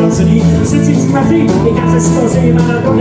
rozlí, se cít smaří, i se skoří, má na to